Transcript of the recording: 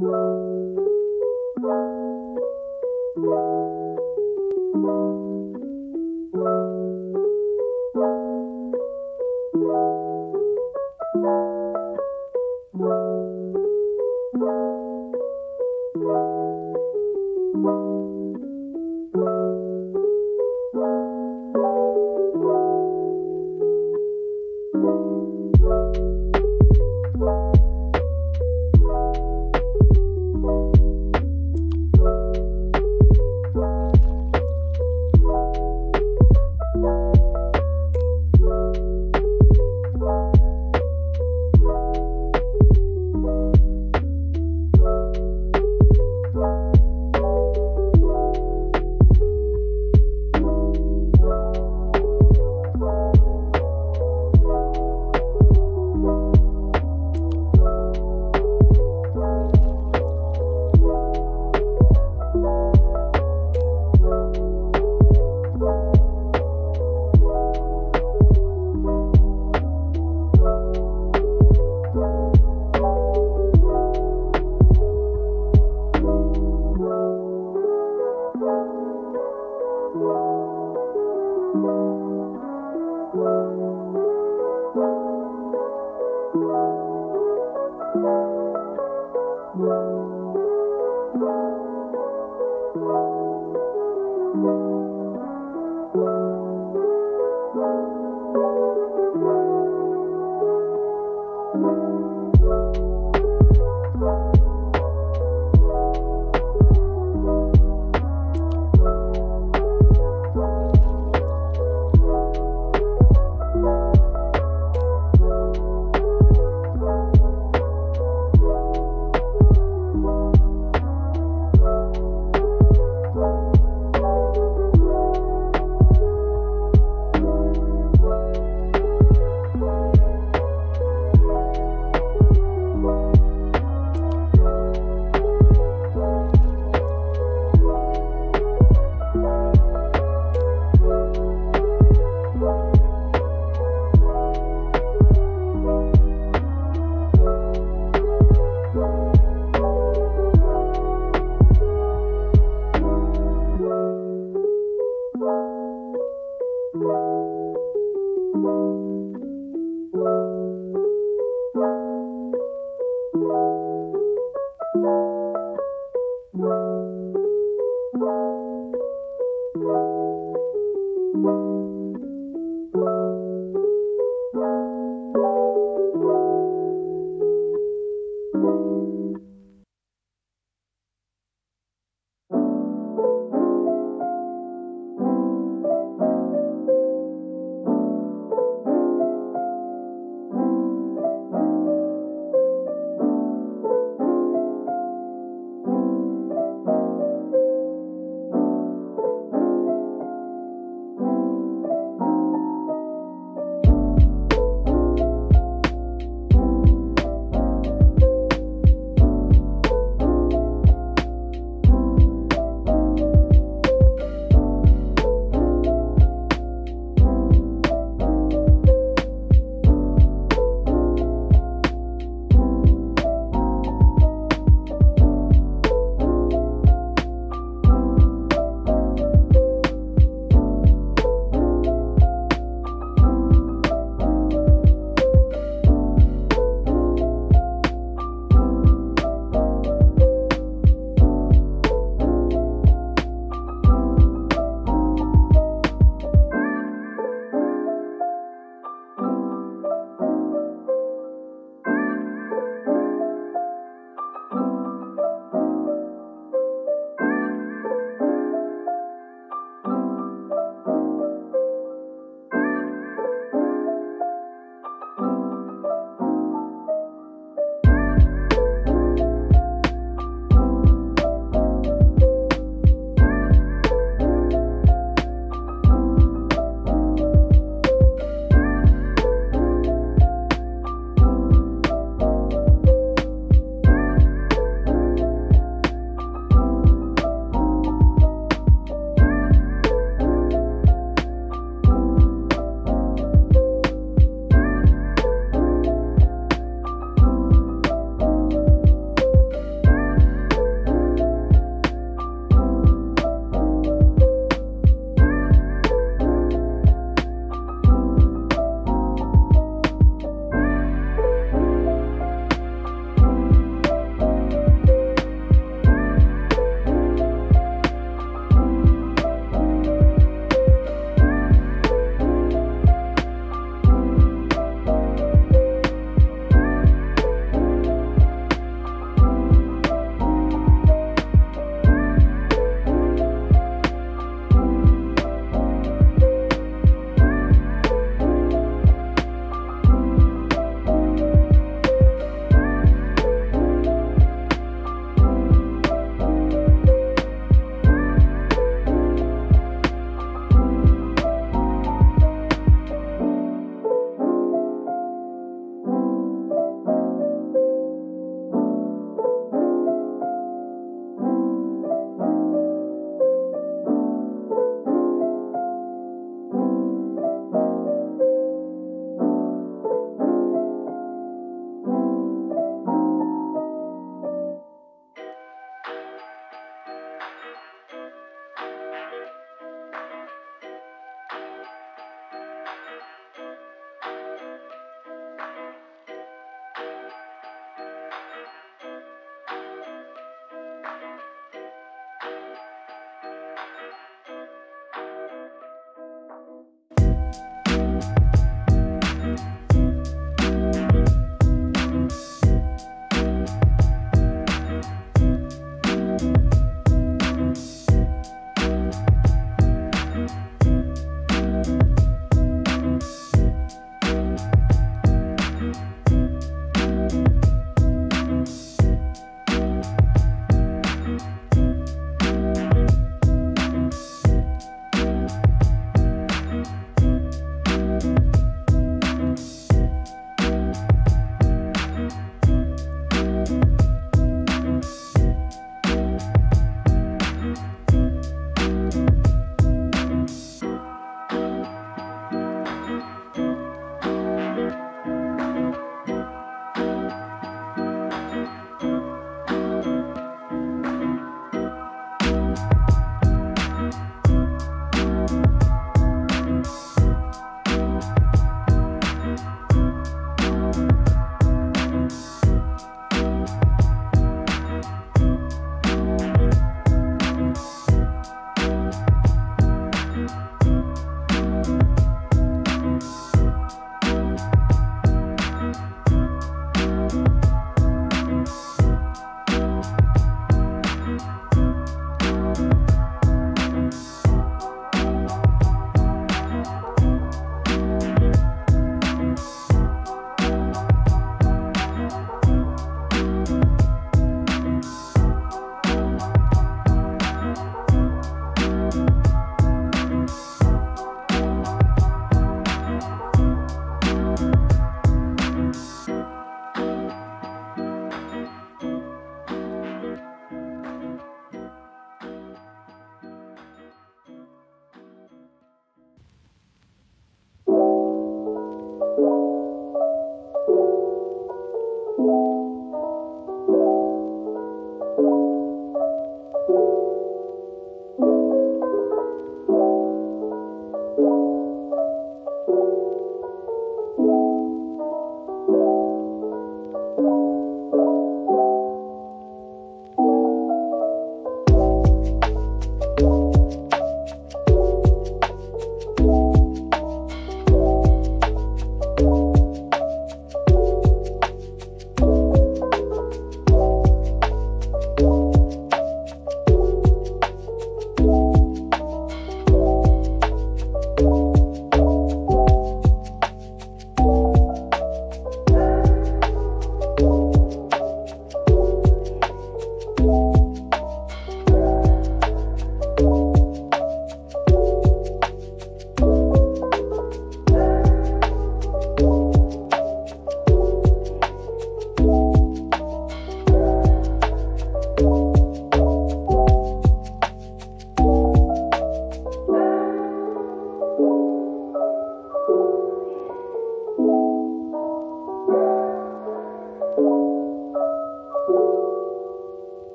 Música